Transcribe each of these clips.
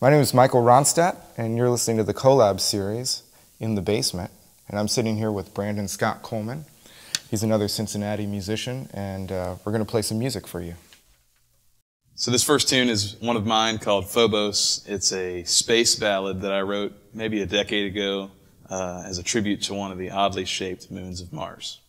My name is Michael Ronstadt, and you're listening to the Co-Lab series in the basement. And I'm sitting here with Brandon Scott Coleman. He's another Cincinnati musician, and uh, we're going to play some music for you. So this first tune is one of mine called Phobos. It's a space ballad that I wrote maybe a decade ago uh, as a tribute to one of the oddly shaped moons of Mars.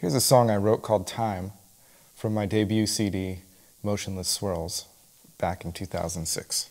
Here's a song I wrote called Time from my debut CD, Motionless Swirls, back in 2006.